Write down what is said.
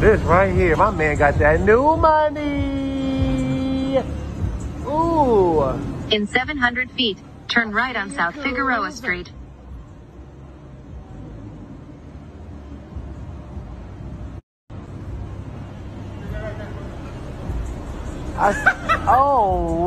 This right here, my man got that new money. Ooh. In 700 feet, turn right on South Figueroa Street. I, oh.